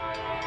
Bye.